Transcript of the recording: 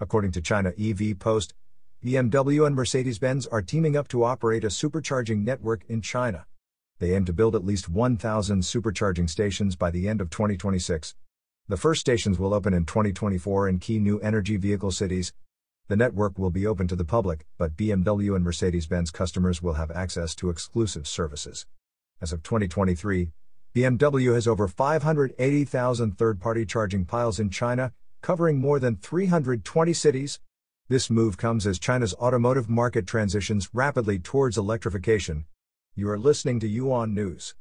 According to China EV Post, BMW and Mercedes Benz are teaming up to operate a supercharging network in China. They aim to build at least 1,000 supercharging stations by the end of 2026. The first stations will open in 2024 in key new energy vehicle cities. The network will be open to the public, but BMW and Mercedes Benz customers will have access to exclusive services. As of 2023, BMW has over 580,000 third party charging piles in China, covering more than 320 cities. This move comes as China's automotive market transitions rapidly towards electrification. You are listening to UON News.